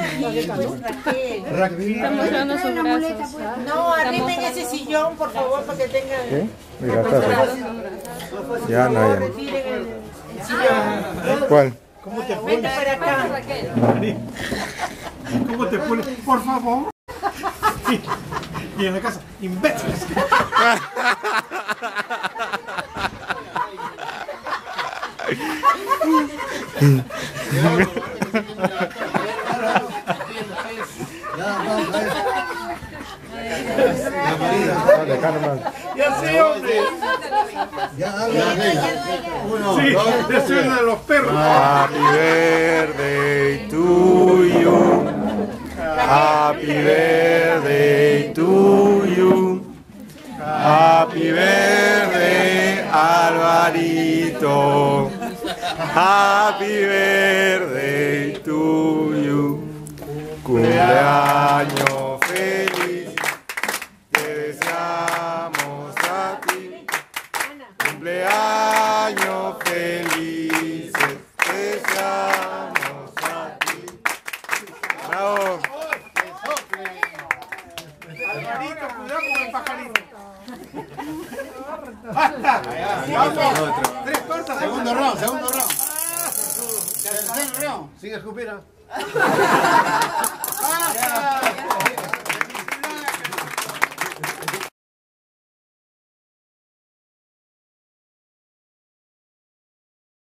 Estamos llevando sus brazos. No, arrimen ese sillón, por favor, para que tengan... ¿Qué? Mira, está así. Ya no, ya no. Retiren el el sillón. ¿Cuál? Vente para acá. ¿Cómo te pones? Por favor. Y en la casa, imbéciles. Dale, nomás. Ya sé, hombre. Sí, ya uno de los perros. Happy birthday to you. Happy birthday to you. Happy birthday, Alvarito. Happy birthday to you. Cumpleaños feliz. Te deseamos a ti. Cumpleaños felices. Te deseamos a ti. Bravo. Alvarito, cuidado con el pajarito. ¡Basta! ¡Vamos! ¡Tres tortas! Segundo round, segundo round. Tercer round. Sigue escupir. ¡Basta!